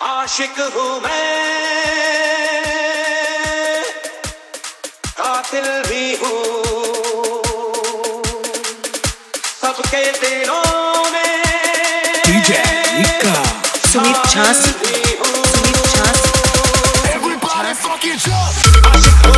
आशिक हूँ मैं। कातिल भी हूँ। सबके दिलों में सुमित निका Sumit छास Sumit छास Everybody fucking jump!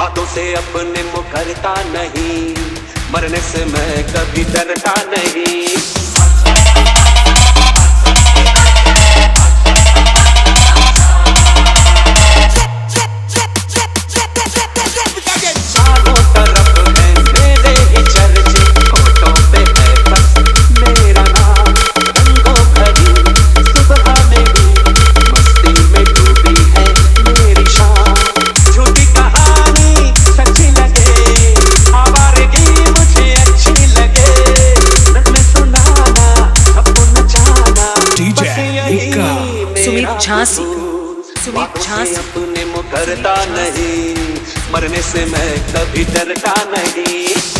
वादों से अपने मुकरता नहीं। मरने से मैं कभी डरता नहीं। झांसी। सुमित झांसी। अपने मुकरता नहीं। मरने से मैं कभी डरता नहीं।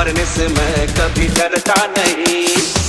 मरने से मैं कभी डरता नहीं।